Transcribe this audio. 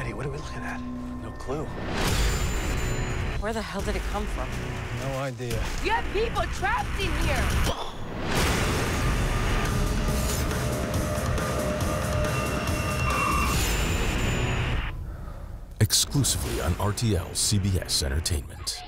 Almighty, what are we looking at? No clue. Where the hell did it come from? No idea. You have people trapped in here! Exclusively on RTL CBS Entertainment.